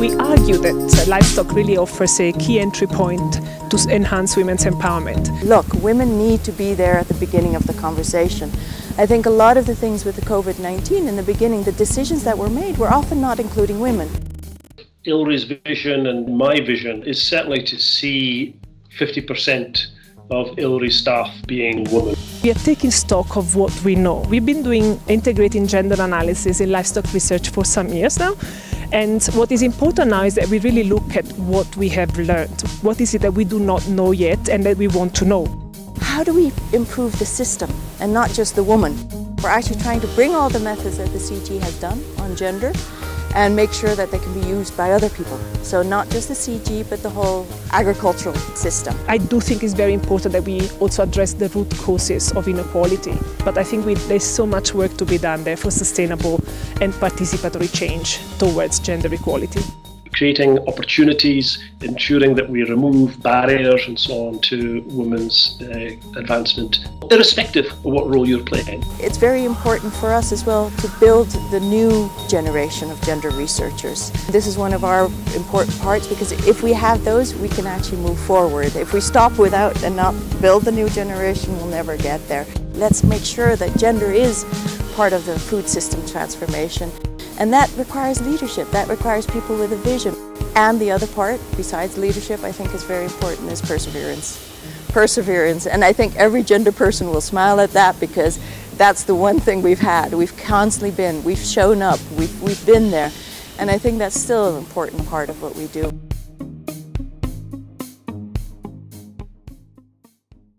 We argue that livestock really offers a key entry point to enhance women's empowerment. Look, women need to be there at the beginning of the conversation. I think a lot of the things with the COVID-19 in the beginning, the decisions that were made were often not including women. ILRI's vision and my vision is certainly to see 50% of ILRI staff being women. We are taking stock of what we know. We've been doing integrating gender analysis in livestock research for some years now. And what is important now is that we really look at what we have learned. What is it that we do not know yet and that we want to know? How do we improve the system and not just the woman? We're actually trying to bring all the methods that the CG has done on gender and make sure that they can be used by other people. So not just the CG, but the whole agricultural system. I do think it's very important that we also address the root causes of inequality. But I think we, there's so much work to be done there for sustainable and participatory change towards gender equality creating opportunities, ensuring that we remove barriers and so on to women's uh, advancement, irrespective of what role you're playing. It's very important for us as well to build the new generation of gender researchers. This is one of our important parts because if we have those, we can actually move forward. If we stop without and not build the new generation, we'll never get there. Let's make sure that gender is part of the food system transformation. And that requires leadership, that requires people with a vision. And the other part, besides leadership, I think is very important is perseverance. Perseverance, and I think every gender person will smile at that because that's the one thing we've had. We've constantly been, we've shown up, we've, we've been there. And I think that's still an important part of what we do.